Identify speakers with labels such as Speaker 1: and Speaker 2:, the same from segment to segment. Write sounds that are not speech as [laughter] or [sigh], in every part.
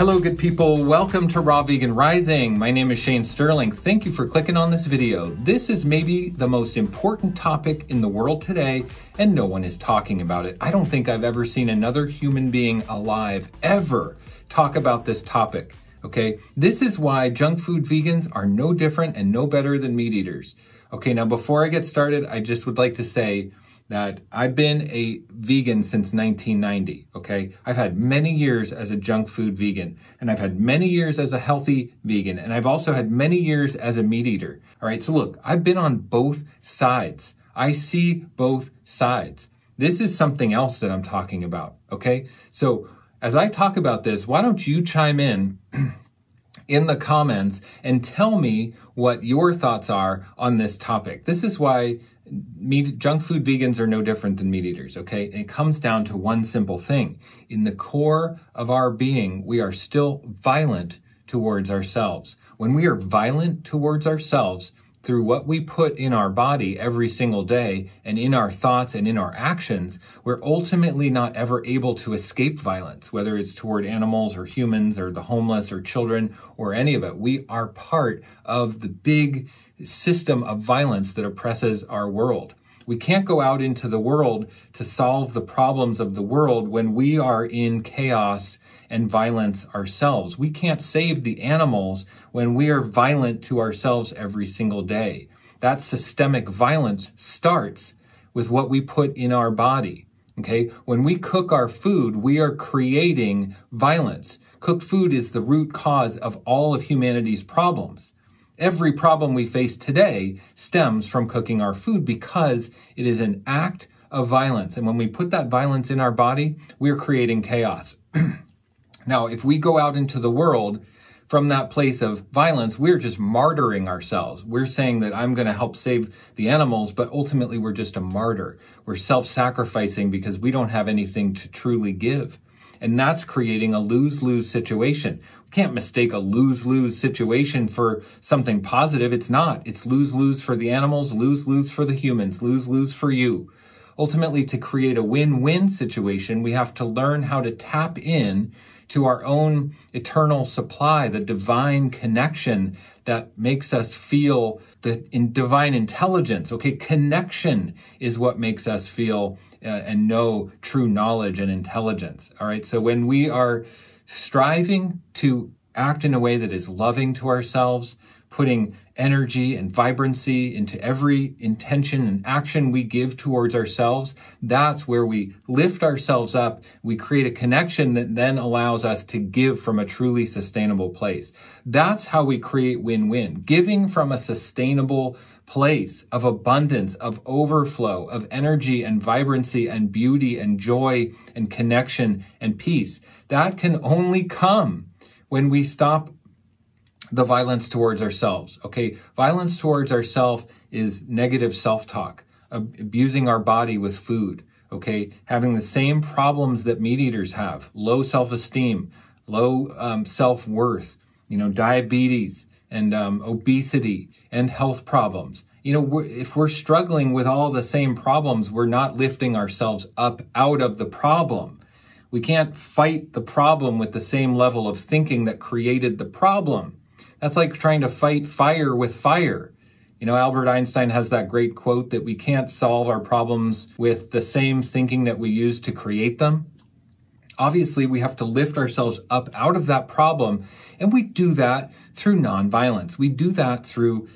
Speaker 1: Hello, good people. Welcome to Raw Vegan Rising. My name is Shane Sterling. Thank you for clicking on this video. This is maybe the most important topic in the world today, and no one is talking about it. I don't think I've ever seen another human being alive ever talk about this topic. Okay, this is why junk food vegans are no different and no better than meat eaters. Okay, now before I get started, I just would like to say that I've been a vegan since 1990, okay? I've had many years as a junk food vegan, and I've had many years as a healthy vegan, and I've also had many years as a meat eater. All right, so look, I've been on both sides. I see both sides. This is something else that I'm talking about, okay? So as I talk about this, why don't you chime in [clears throat] in the comments and tell me what your thoughts are on this topic. This is why meat, junk food vegans are no different than meat eaters, okay? it comes down to one simple thing. In the core of our being, we are still violent towards ourselves. When we are violent towards ourselves, through what we put in our body every single day and in our thoughts and in our actions, we're ultimately not ever able to escape violence, whether it's toward animals or humans or the homeless or children or any of it. We are part of the big system of violence that oppresses our world. We can't go out into the world to solve the problems of the world when we are in chaos and violence ourselves. We can't save the animals when we are violent to ourselves every single day. That systemic violence starts with what we put in our body. Okay. When we cook our food, we are creating violence. Cooked food is the root cause of all of humanity's problems. Every problem we face today stems from cooking our food because it is an act of violence. And when we put that violence in our body, we're creating chaos. [clears throat] now, if we go out into the world from that place of violence, we're just martyring ourselves. We're saying that I'm going to help save the animals, but ultimately we're just a martyr. We're self-sacrificing because we don't have anything to truly give. And that's creating a lose-lose situation We can't mistake a lose-lose situation for something positive. It's not. It's lose-lose for the animals, lose-lose for the humans, lose-lose for you. Ultimately, to create a win-win situation, we have to learn how to tap in to our own eternal supply, the divine connection that makes us feel the in divine intelligence. Okay, connection is what makes us feel uh, and know true knowledge and intelligence. All right, so when we are striving to act in a way that is loving to ourselves, putting energy and vibrancy into every intention and action we give towards ourselves, that's where we lift ourselves up. We create a connection that then allows us to give from a truly sustainable place. That's how we create win-win. Giving from a sustainable place of abundance, of overflow, of energy and vibrancy and beauty and joy and connection and peace. That can only come when we stop the violence towards ourselves. Okay, violence towards ourselves is negative self-talk, abusing our body with food. Okay, having the same problems that meat eaters have: low self-esteem, low um, self-worth, you know, diabetes and um, obesity and health problems. You know, we're, if we're struggling with all the same problems, we're not lifting ourselves up out of the problem. We can't fight the problem with the same level of thinking that created the problem. That's like trying to fight fire with fire. You know, Albert Einstein has that great quote that we can't solve our problems with the same thinking that we use to create them. Obviously, we have to lift ourselves up out of that problem, and we do that through nonviolence. We do that through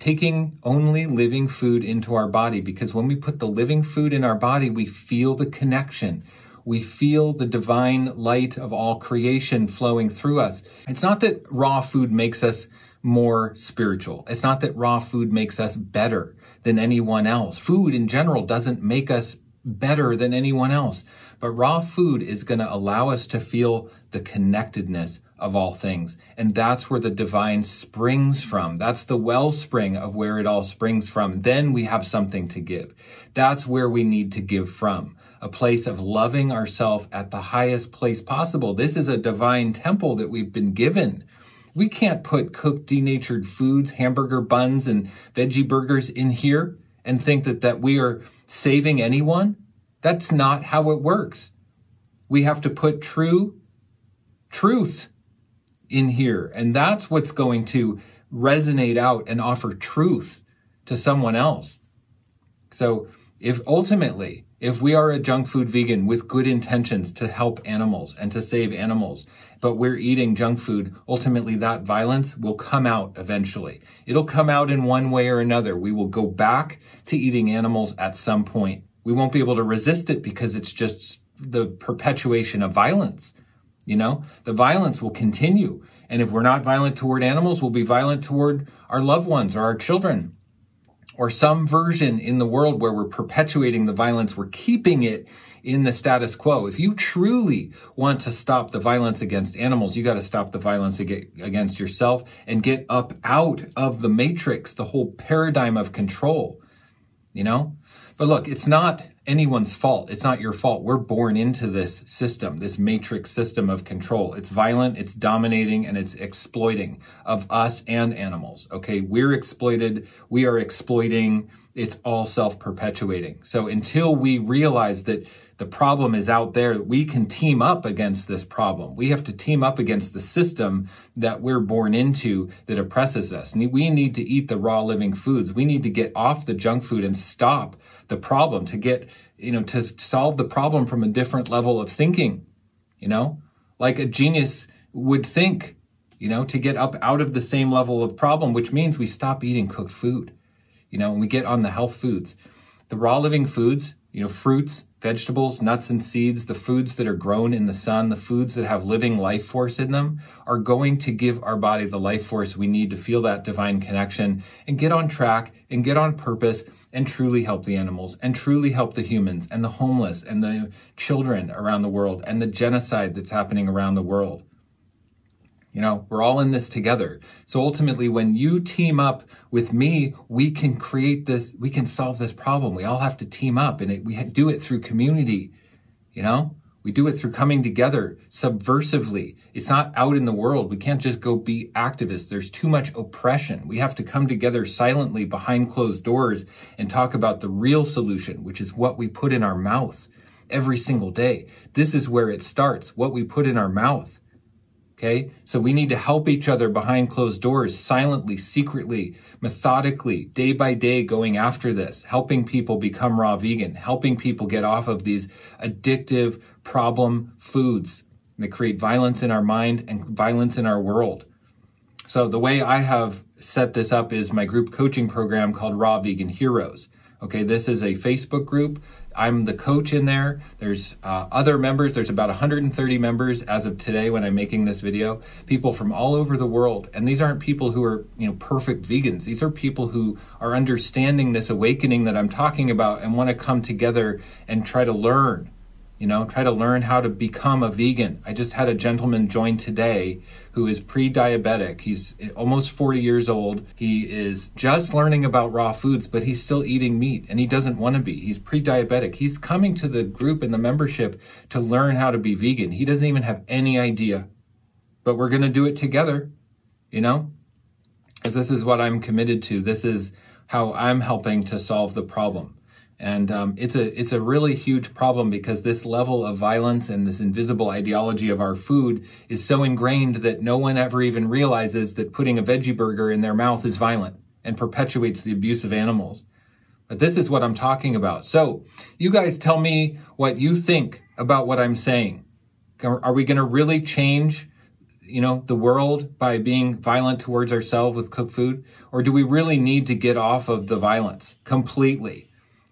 Speaker 1: taking only living food into our body because when we put the living food in our body, we feel the connection. We feel the divine light of all creation flowing through us. It's not that raw food makes us more spiritual. It's not that raw food makes us better than anyone else. Food in general doesn't make us better than anyone else. But raw food is going to allow us to feel the connectedness of all things. And that's where the divine springs from. That's the wellspring of where it all springs from. Then we have something to give. That's where we need to give from. A place of loving ourselves at the highest place possible. This is a divine temple that we've been given. We can't put cooked denatured foods, hamburger buns and veggie burgers in here and think that, that we are saving anyone. That's not how it works. We have to put true truth in here. And that's what's going to resonate out and offer truth to someone else. So if ultimately, if we are a junk food vegan with good intentions to help animals and to save animals, but we're eating junk food, ultimately that violence will come out eventually. It'll come out in one way or another. We will go back to eating animals at some point. We won't be able to resist it because it's just the perpetuation of violence. You know, the violence will continue. And if we're not violent toward animals, we'll be violent toward our loved ones or our children or some version in the world where we're perpetuating the violence. We're keeping it in the status quo. If you truly want to stop the violence against animals, you got to stop the violence against yourself and get up out of the matrix, the whole paradigm of control, you know? But look, it's not anyone's fault. It's not your fault. We're born into this system, this matrix system of control. It's violent, it's dominating, and it's exploiting of us and animals. Okay. We're exploited. We are exploiting. It's all self perpetuating. So until we realize that the problem is out there, we can team up against this problem. We have to team up against the system that we're born into that oppresses us. We need to eat the raw living foods. We need to get off the junk food and stop the problem to get, you know, to solve the problem from a different level of thinking, you know, like a genius would think, you know, to get up out of the same level of problem, which means we stop eating cooked food, you know, and we get on the health foods. The raw living foods, you know, fruits, vegetables, nuts, and seeds, the foods that are grown in the sun, the foods that have living life force in them, are going to give our body the life force we need to feel that divine connection and get on track and get on purpose and truly help the animals and truly help the humans and the homeless and the children around the world and the genocide that's happening around the world. You know, we're all in this together. So ultimately, when you team up with me, we can create this, we can solve this problem. We all have to team up and it, we do it through community. You know, we do it through coming together subversively. It's not out in the world. We can't just go be activists. There's too much oppression. We have to come together silently behind closed doors and talk about the real solution, which is what we put in our mouth every single day. This is where it starts, what we put in our mouth. Okay. So we need to help each other behind closed doors, silently, secretly, methodically, day by day, going after this, helping people become raw vegan, helping people get off of these addictive problem foods that create violence in our mind and violence in our world. So the way I have set this up is my group coaching program called Raw Vegan Heroes. Okay, this is a Facebook group. I'm the coach in there. There's uh, other members. There's about 130 members as of today when I'm making this video. People from all over the world. And these aren't people who are, you know, perfect vegans. These are people who are understanding this awakening that I'm talking about and want to come together and try to learn you know, try to learn how to become a vegan. I just had a gentleman join today who is pre diabetic. He's almost 40 years old. He is just learning about raw foods, but he's still eating meat and he doesn't want to be. He's pre diabetic. He's coming to the group and the membership to learn how to be vegan. He doesn't even have any idea, but we're going to do it together, you know, because this is what I'm committed to. This is how I'm helping to solve the problem. And um, it's a it's a really huge problem because this level of violence and this invisible ideology of our food is so ingrained that no one ever even realizes that putting a veggie burger in their mouth is violent and perpetuates the abuse of animals. But this is what I'm talking about. So you guys tell me what you think about what I'm saying. Are we going to really change, you know, the world by being violent towards ourselves with cooked food? Or do we really need to get off of the violence completely?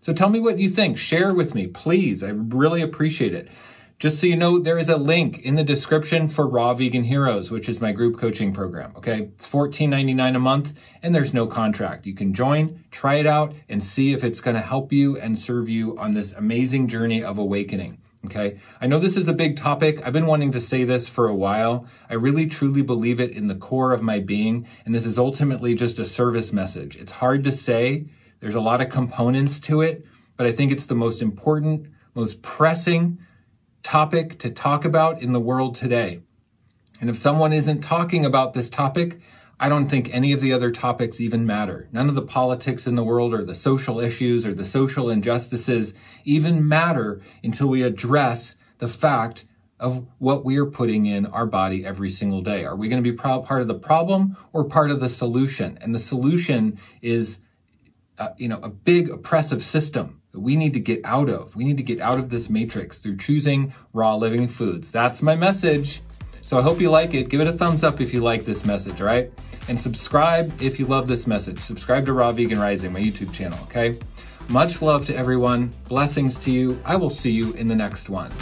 Speaker 1: So tell me what you think. Share with me, please. I really appreciate it. Just so you know, there is a link in the description for Raw Vegan Heroes, which is my group coaching program. Okay. It's $14.99 a month and there's no contract. You can join, try it out, and see if it's going to help you and serve you on this amazing journey of awakening. Okay. I know this is a big topic. I've been wanting to say this for a while. I really truly believe it in the core of my being. And this is ultimately just a service message. It's hard to say there's a lot of components to it, but I think it's the most important, most pressing topic to talk about in the world today. And if someone isn't talking about this topic, I don't think any of the other topics even matter. None of the politics in the world or the social issues or the social injustices even matter until we address the fact of what we are putting in our body every single day. Are we going to be part of the problem or part of the solution? And the solution is, you know, a big oppressive system that we need to get out of. We need to get out of this matrix through choosing raw living foods. That's my message. So I hope you like it. Give it a thumbs up if you like this message, right? And subscribe if you love this message. Subscribe to Raw Vegan Rising, my YouTube channel, okay? Much love to everyone. Blessings to you. I will see you in the next one.